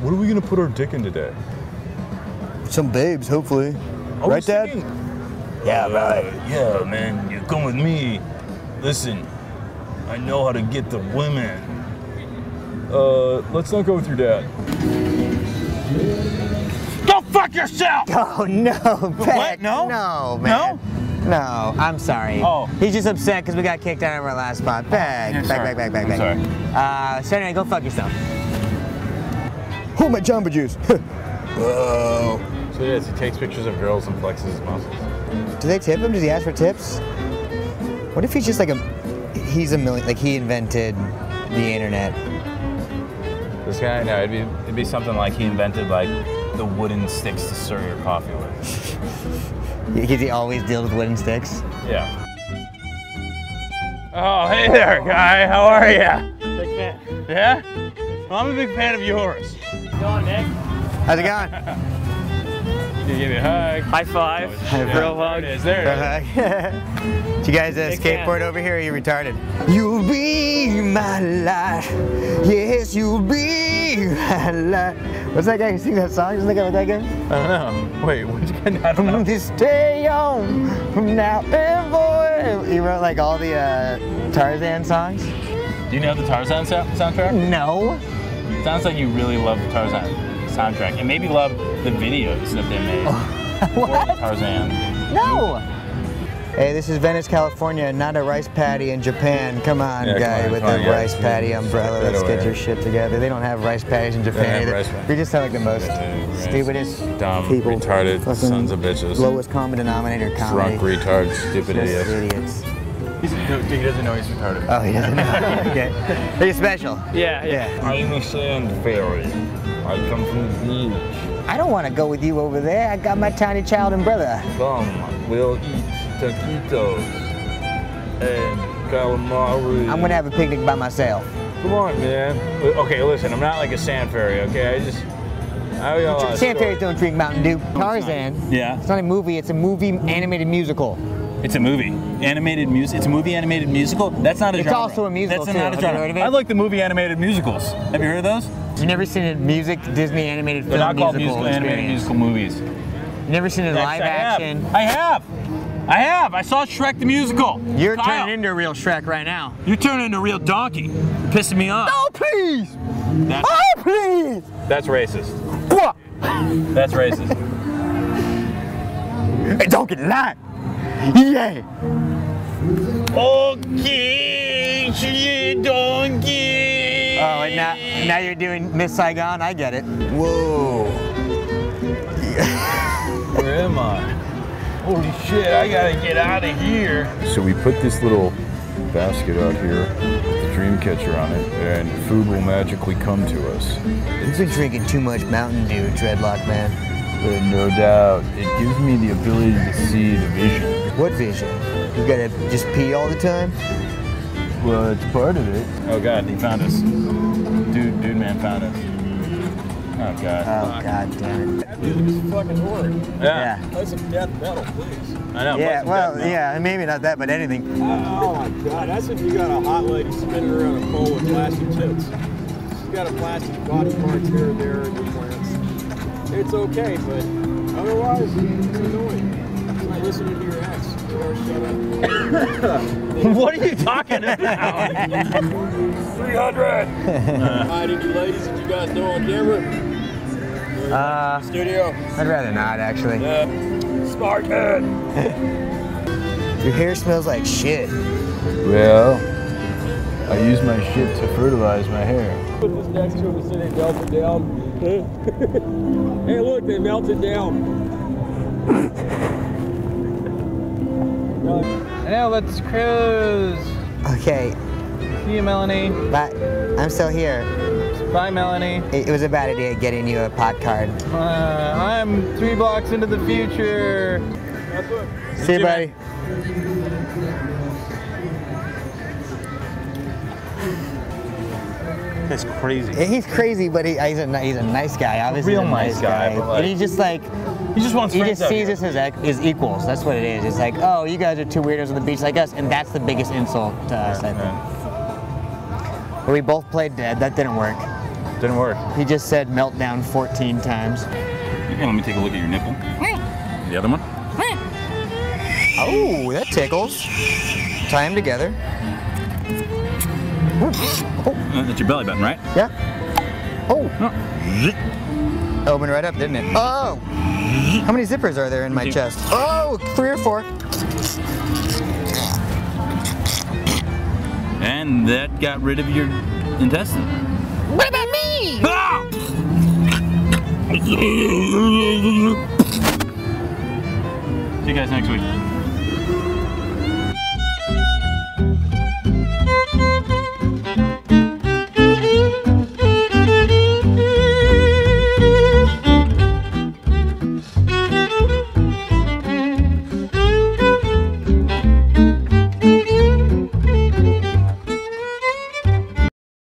What are we gonna put our dick in today? Some babes, hopefully. I right, Dad? thinking- Yeah, Uh, yeah, man, you come with me. Listen, I know how to get the women. Uh, let's not go with your dad. Go fuck yourself! Oh no, Peck. No? No, man. No, No, I'm sorry. Oh. He's just upset because we got kicked out of our last spot. Back, Yeah, back, sorry. back, back, back, I'm. Uh, so anyway, go fuck yourself. Oh, my Jamba Juice. Whoa. So yes, he takes pictures of girls and flexes his muscles. Do they tip him? Does he ask for tips? What if he's just like a, he's a million, like he invented the internet. This guy, no, it'd be it'd be something like he invented like the wooden sticks to stir your coffee with. Because he always deals with wooden sticks. Yeah. Oh, hey there, guy. How are ya? Big fan. Yeah? Well, I'm a big fan of yours. Go on, Nick. How's it going? Can you give me a hug? High five. High five. Real There hug. it is. There it is. Do you guys uh, Big fan. skateboard over here? Or are you retarded? You'll be my light. Yes, you'll be my light. What's that guy who sings that song? Doesn't that guy look like him? I don't know. Wait, which guy? I don't know. To stay on from now and forever. He wrote like all the uh, Tarzan songs. Do you know the Tarzan soundtrack? No. Sounds like you really love the Tarzan soundtrack and maybe love the videos that they made for What? Tarzan. No. Hey, this is Venice, California, not a rice paddy in Japan. Come on, Yeah, come guy on, with come the on, yeah. rice paddy umbrella. Let's get your shit together. They don't have rice paddies in Japan have either. rice. We just sound like the most Right. stupidest Dumb, people. retarded Fucking sons of bitches. Lowest common denominator comedy. Drunk retards, stupid Just idiots. idiots. He's, he doesn't know he's retarded. Oh, he doesn't know. okay. Are you special? Yeah, yeah. Yeah. I'm a sand fairy. I come from the beach. I don't want to go with you over there. I got my tiny child and brother. Come, we'll eat taquitos and calamari. I'm gonna have a picnic by myself. Come on, man. Okay, listen, I'm not like a sand fairy, okay? I just. I got a lot of Sand fairies don't drink Mountain Dew. Tarzan. Yeah. It's not a movie. It's a movie animated musical. It's a movie. Animated music. It's a movie animated musical. That's not a It's genre. also a musical, That's too. not a Have genre. heard of it? I like the movie animated musicals. Have you heard of those? You've never seen a music Disney animated They're film not called musical musical animated musical movies. You never seen a live I have. action? I have. I have. I saw Shrek the musical. You're Kyle, turning into a real Shrek right now. You're turning into a real donkey. You're pissing me off. Oh please! That's, Oh please! That's racist. What? That's racist. Hey, don't get lied. Yeah. okay, shit, donkey. Oh, and now now you're doing Miss Saigon. I get it. Whoa. Where am I? Holy shit, I gotta get out of here. So we put this little basket out here with the dream catcher on it, and food will magically come to us. You've been drinking too much Mountain Dew, Dreadlock Man. But no doubt, it gives me the ability to see the vision. What vision? You gotta just pee all the time? Well, it's part of it. Oh god, he found us. Dude, dude man found us. Oh god. Oh god damn it. fucking horrid. yeah. Play some death metal, please. I know. Yeah, well, yeah, maybe not that, but anything. Oh my god, that's if you got a hot lady spinning around a pole with plastic tits. She's got a plastic body parts here and there and implants. It's okay, but otherwise, it's annoying. It's like listening to your ex. You shut up. What are you talking about? 300! Hi, did you ladies that you guys know on camera? Uh, Studio. I'd rather not, actually. Uh, smart man. Your hair smells like shit. Well, I use my shit to fertilize my hair. Put this next to him and say they melted down. hey, look, they melted down. Now let's cruise. Okay, See you, Melanie. but I'm still here. Bye, Melanie. It, it was a bad idea getting you a pot card. Uh, I'm three blocks into the future. See you, buddy. That's crazy. Yeah, he's crazy, but he, he's, a, he's a nice guy. Obviously, real he's a nice guy, but, like- and he just like He just wants he just sees here. us as ec- as equals. That's what it is. It's like, oh, you guys are two weirdos on the beach like us, and that's the biggest insult to us. I think. But we both played dead. That didn't work. Didn't work. He just said meltdown 14 times. Here, let me take a look at your nipple. The other one? Oh, that tickles. Tie them together. Uh, That's your belly button, right? Yeah. Oh, Oh. opened right up, didn't it? Oh! How many zippers are there in my Two. chest? Oh, three or four. And that got rid of your intestine. What about me? Ah! See you guys next week.